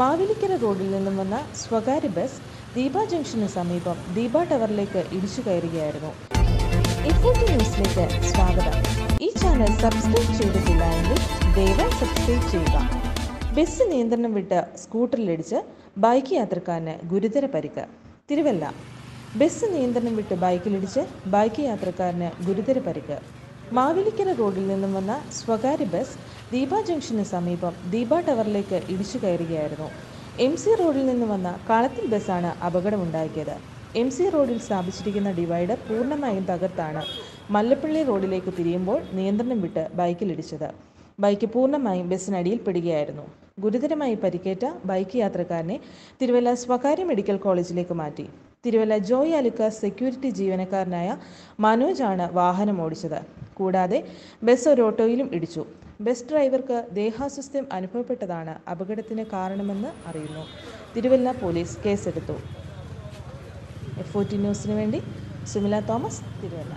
മാവേലിക്കര റോഡിൽ നിന്നും വന്ന സ്വകാര്യ ബസ് ദീപ ജംഗ്ഷന് സമീപം ദീപ ടവറിലേക്ക് ഇടിച്ചു കയറുകയായിരുന്നു. ന്യൂസിലേക്ക് സ്വാഗതം. ഈ ചാനൽ സബ്സ്ക്രൈബ് ചെയ്തിട്ടില്ല എങ്കിൽ ദയവായി സബ്സ്ക്രൈബ് ചെയ്യുക. ബസ് നിയന്ത്രണം വിട്ട് സ്കൂട്ടറിലിടിച്ച് ബൈക്ക് യാത്രക്കാരന് ഗുരുതര പരിക്ക്. തിരുവല്ല. ബസ് നിയന്ത്രണം വിട്ട് ബൈക്കിലിടിച്ച് ബൈക്ക് യാത്രക്കാരന് ഗുരുതര പരിക്ക്. മാവേലിക്കര റോഡിൽ നിന്നും വന്ന സ്വകാര്യ ബസ് ദീപ ജംഗ്ഷന് സമീപം ദീപ ടവറിലേക്ക് ഇടിച്ചു കയറുകയായിരുന്നു. എം സി റോഡിൽ നിന്ന് വന്ന കളത്തിൽ ബസ്സാണ് അപകടമുണ്ടാക്കിയത്. എം സി റോഡിൽ സ്ഥാപിച്ചിരിക്കുന്ന ഡിവൈഡർ പൂർണമായും തകർത്താണ് മല്ലപ്പള്ളി റോഡിലേക്ക് തിരിയുമ്പോൾ നിയന്ത്രണം വിട്ട് ബൈക്കിലിടിച്ചത്. ബൈക്ക് പൂർണമായും ബസ്സിനടിയിൽ പെടുകയായിരുന്നു. ഗുരുതരമായി പരിക്കേറ്റ ബൈക്ക് യാത്രക്കാരനെ തിരുവല്ല സ്വകാര്യ മെഡിക്കൽ കോളേജിലേക്ക് മാറ്റി. തിരുവല്ല ജോയ് അലുക്ക സെക്യൂരിറ്റി ജീവനക്കാരനായ മനോജാണ് വാഹനം ഓടിച്ചത് കൂടാതെ ബസ് ഒരു ഓട്ടോയിലും ഇടിച്ചു. ബസ് ഡ്രൈവർക്ക് ദേഹാസ്വസ്ഥ്യം അനുഭവപ്പെട്ടതാണ് അപകടത്തിന് കാരണമെന്ന് അറിയുന്നു. തിരുവല്ല പോലീസ് കേസെടുത്തു. എഫ് ഒ ടി ന്യൂസിന് വേണ്ടി സുമില തോമസ് തിരുവല്ല.